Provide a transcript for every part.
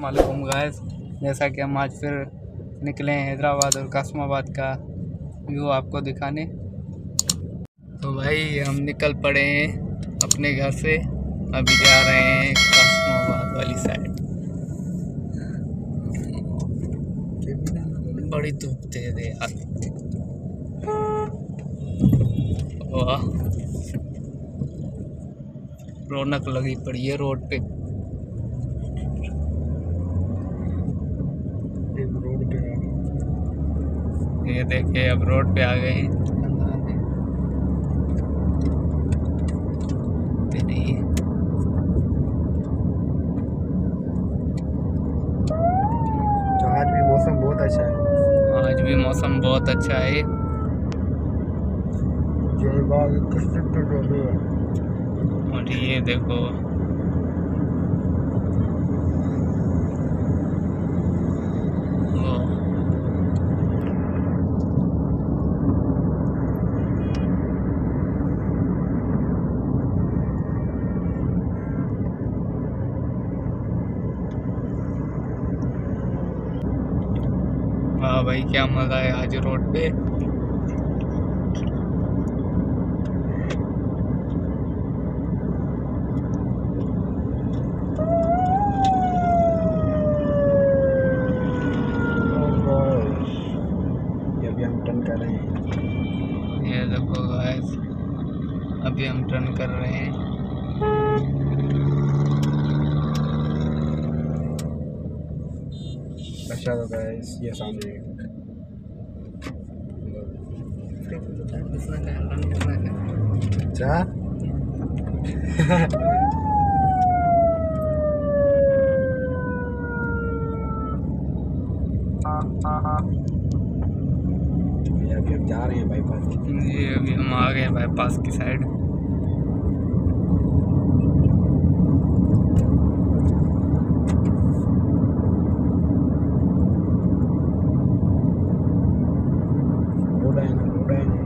वालेकुम गाइस, जैसा कि हम आज फिर निकले हैं हैदराबाद और कासमाबाद का व्यू आपको दिखाने। तो भाई, हम निकल पड़े हैं अपने घर से। अभी जा रहे हैं कासमाबाद वाली साइड बड़ी धूप तेज है यार। वाह। रौनक लगी पड़ी है रोड पे। ये देखिए अब रोड पे आ गए हैं। तो आज भी मौसम बहुत अच्छा है। आज भी मौसम बहुत अच्छा है। है और ये देखो वो हाँ भाई क्या मज़ा है आज रोड पे। ये हम टर्न कर रहे हैं। ये देखो अभी हम टर्न कर रहे हैं। अच्छा तो गाइस ये सामने। अच्छा ये अभी जा रहे हैं बाईपास की। ये अभी हम आ गए बाईपास की साइड रोड है ना रोड है ना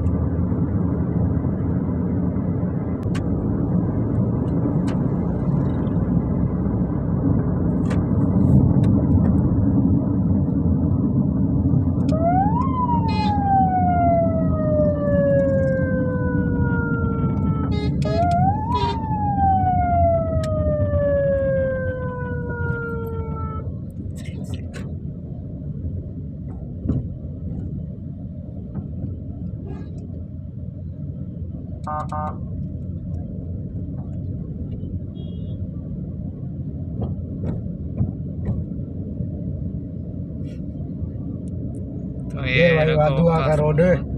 तो ये भाई देखो वादुआ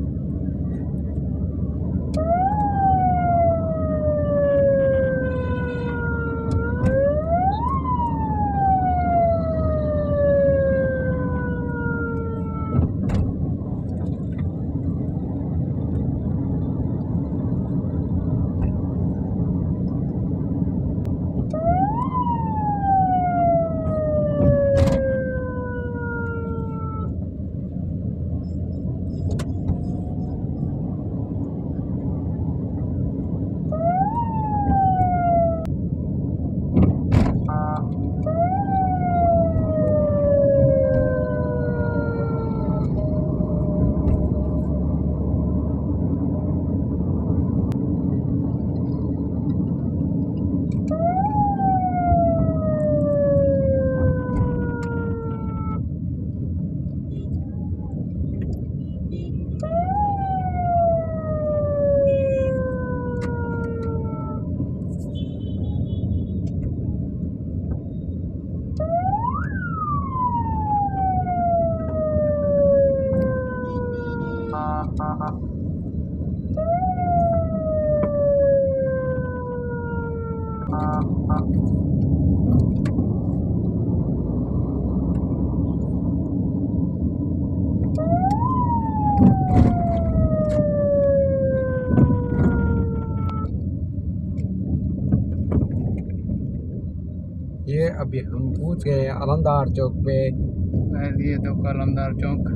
ये अभी हम पूछ गए अलमदार चौक पे। ये देखो कलमदार चौक।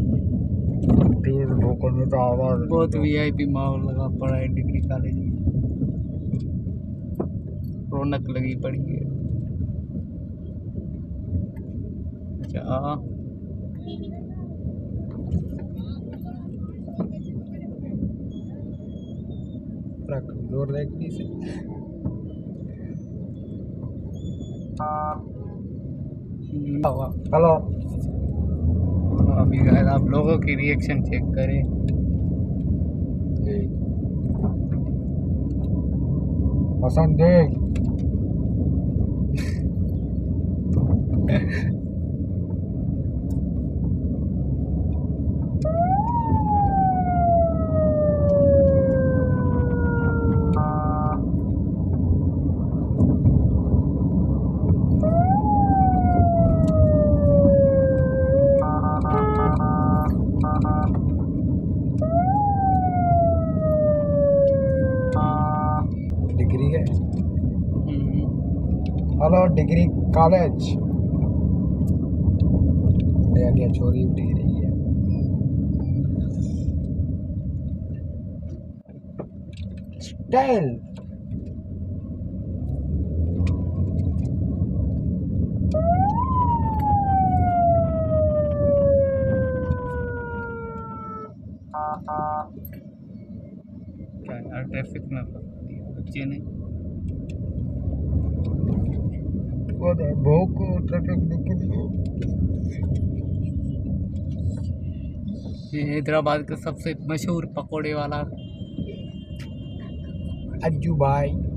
तेज भूकंप में तो आवाज़ बहुत वीआईपी माहौल लगा पड़ा है डिग्री कॉलेज में। रौनक लगी पड़ी है। पूरा कमज़ोर ली से हेलो। अभी गाइस आप लोगों की रिएक्शन चेक करें। पसंद देख। डिग्री है? हेलो डिग्री कॉलेज ये क्या छोरी उठी रही है। स्टाइल क्या यार ट्रैफ़िक में बच्चे ने। बहु को ट्रैफ़िक निकल ये हैदराबाद का सबसे मशहूर पकोड़े वाला। अज्जू भाई।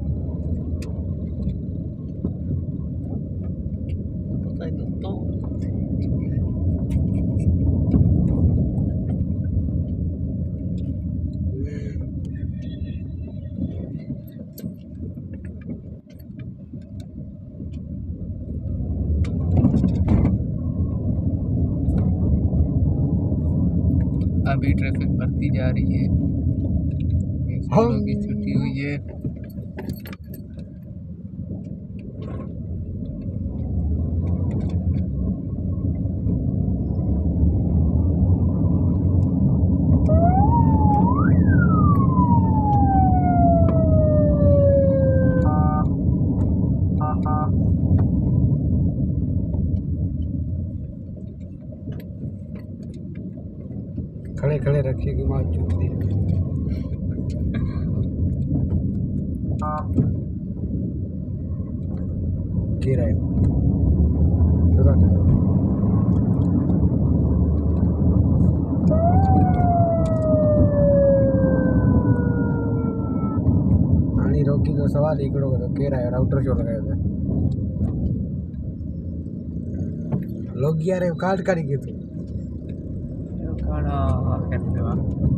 अभी ट्रैफ़िक बढ़ती जा रही है। छुट्टी हुई है। खड़े कि माँ चुपती है? गिरा चला। आणि रोकीचा सवाल इकडं होता केरा आहे राउटर शो लगायचा लोक गिया रे काट काढी घेतो खड़ा कैसे हुआ सोचो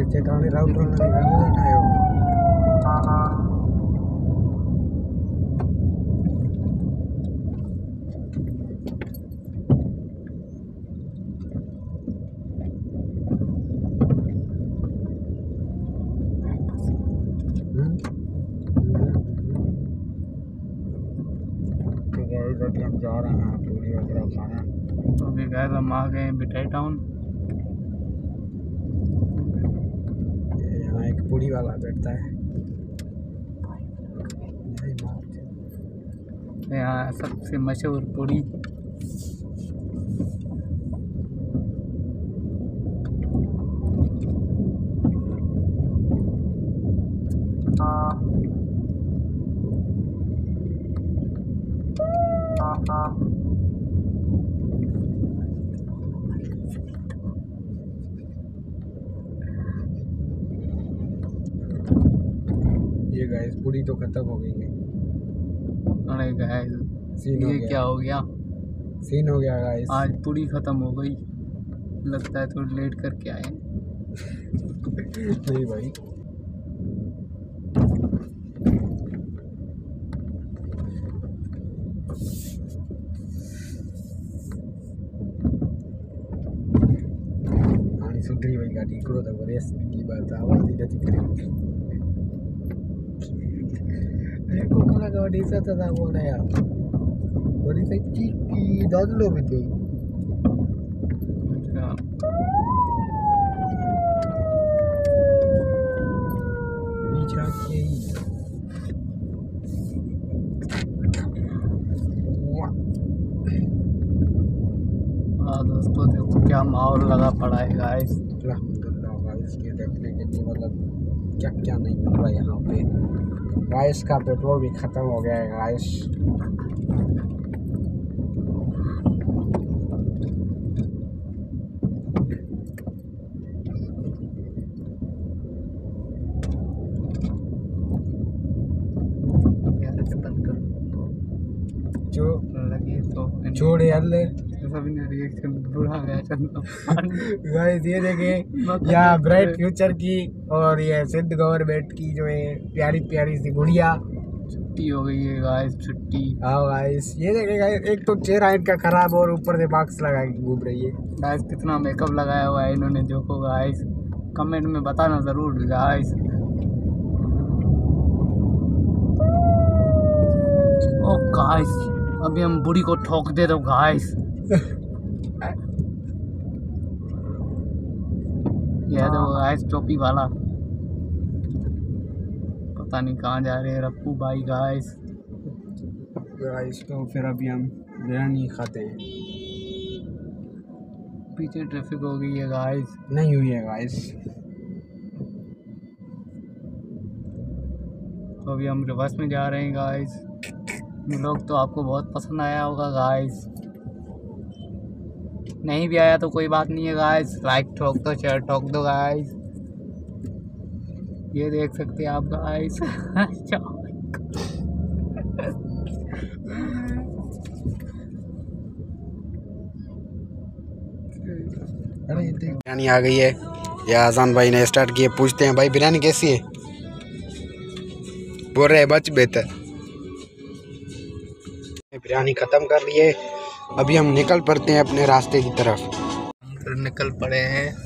है चेतावनी राउट बैठा हम जा रहे हैं पूरी वगैरह खाना। तो अभी गए हम आ गए बिटाई टाउन। पूरी वाला बैठता है। यही बात है। यहाँ सबसे मशहूर पूड़ी ये गाइस पूरी तो खत्म हो गई है। अरे गाइस सीन हो क्या हो गया? सीन हो गया गाइस आज पूरी खत्म हो गई। लगता है थोड़ी लेट करके आए नहीं भाई। हाँ, सुधरी वही गाड़ी करो तो रेस की बात आवाज़ ही नती करेगी की की के ही वाह हाँ दोस्तों, देखो क्या माहौल लगा पड़ा है गाइस अल्हम्दुलिल्लाह गाइस ये देखने के लिए मतलब क्या क्या नहीं मिल रहा है यहाँ पे। गाइस का पेट्रोल भी ख़त्म हो गया है गाइस यार से बंद जो तो सभी ने रिएक्शन बुरा गया चंदा गाइस ये देखें यहाँ ब्राइट फ्यूचर की और ये सिद्ध गवर्नमेंट की जो है प्यारी प्यारी सी गुड़िया। छुट्टी हो गई है गाइस छुट्टी। हाँ गाइस ये देखें गाइस एक तो चेहरा इनका खराब और ऊपर से मास्क लगा के घूम रही है। गाइस कितना मेकअप लगाया हुआ है इन्होंने देखो गाइस। कमेंट में बताना ज़रूर गाइस। ओ गाइस अभी हम बुढ़ी को ठोक दे दो गाइस। यह तो गाइस टोपी वाला। पता नहीं कहाँ जा रहे हैं रप्पू भाई गाइस गाइस तो फिर अभी हम बिरयानी खाते हैं। पीछे ट्रैफ़िक हो गई है गाइस नहीं हुई है गाइस तो अभी हम रिवर्स में जा रहे हैं गाइस लोग तो आपको बहुत पसंद आया होगा गाइस नहीं भी आया तो कोई बात नहीं है गाइस लाइक ठोक दो शेयर ठोक दो गाइस ये देख सकते हैं आप गाइस बिरयानी आ गई है। ये आजान भाई ने स्टार्ट किए, पूछते हैं, भाई, बिरयानी कैसी है? बोल रहे बच बेहतर. बिरयानी ख़त्म कर लिए अभी हम निकल पड़ते हैं अपने रास्ते की तरफ़। निकल पड़े हैं।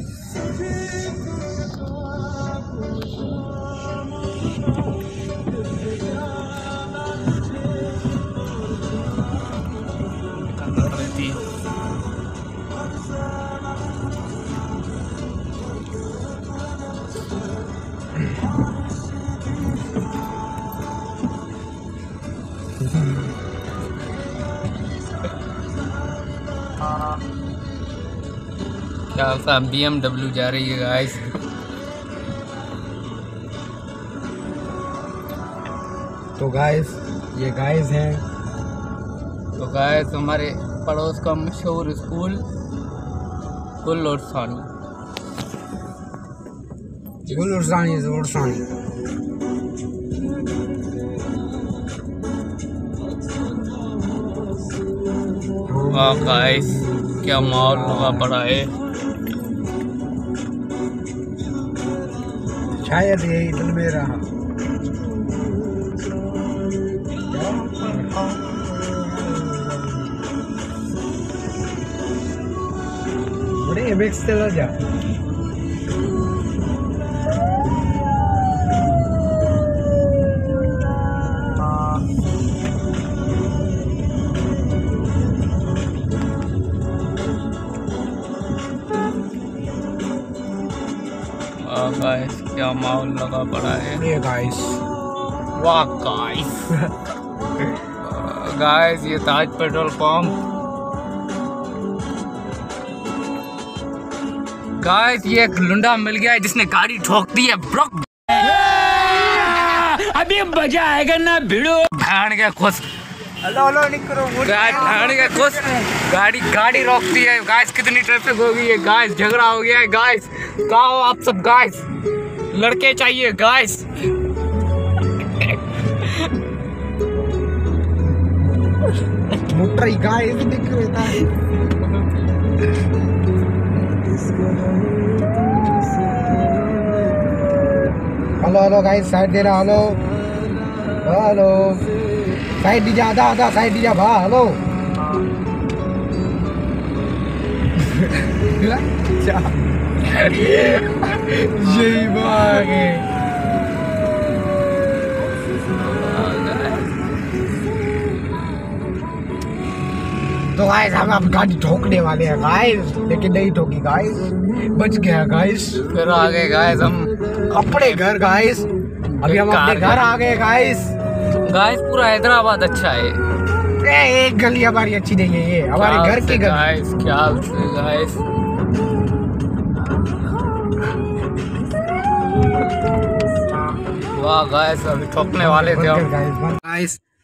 क्या सा बी एम डब्ल्यू जा रही है गाइस तो गाइस ये गाइस हैं। तो गाइस हमारे पड़ोस का मशहूर स्कूल गुल और सानी गुल उर्सानी उर्सानी वाह गाइस क्या माहौल लगा पड़ा है। शायद यही दिल में रहा। बड़े मिक्स चला जा। माहौल लगा पड़ा है। ये गाइस वाह गाइस गाइस ये ताज पेट्रोल पंप. गाइस ये एक लुंडा मिल गया है जिसने गाड़ी ठोक दी है ब्रॉक अभी मज़ा आएगा ना भिड़ो. भाड़ के खुश. हेलो हेलो निकरो गाइस भाड़ के खुश. गाड़ी गाड़ी रोकती है. गाइस कितनी ट्रैफ़िक हो गई है गाइस झगड़ा हो गया है गाइस कहा आप सब गाइस लड़के चाहिए गाइस मोटर गाइस दिख रहा है हेलो हेलो गाइस साइड दे रहा हेलो हेलो साइड दीजिए, आधा आधा साइड दीजिए भा हेलो यही बात है तो गाइस हम अब गाड़ी ठोकने वाले हैं गाइस लेकिन नहीं ठोकी गाइस बच गया गाइस फिर आ गए गाइस हम अपने घर गाइस अभी हम अपने घर आ गए गाइस गाइस पूरा हैदराबाद अच्छा है। ए, एक गली हमारी अच्छी नहीं है ये. हमारे घर की गली. गाइस क्या गाइस गाइस अभी ठोकने वाले थे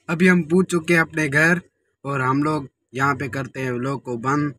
अभी हम पूछ चुके हैं अपने घर और हम लोग यहाँ पे करते हैं लोग को बंद।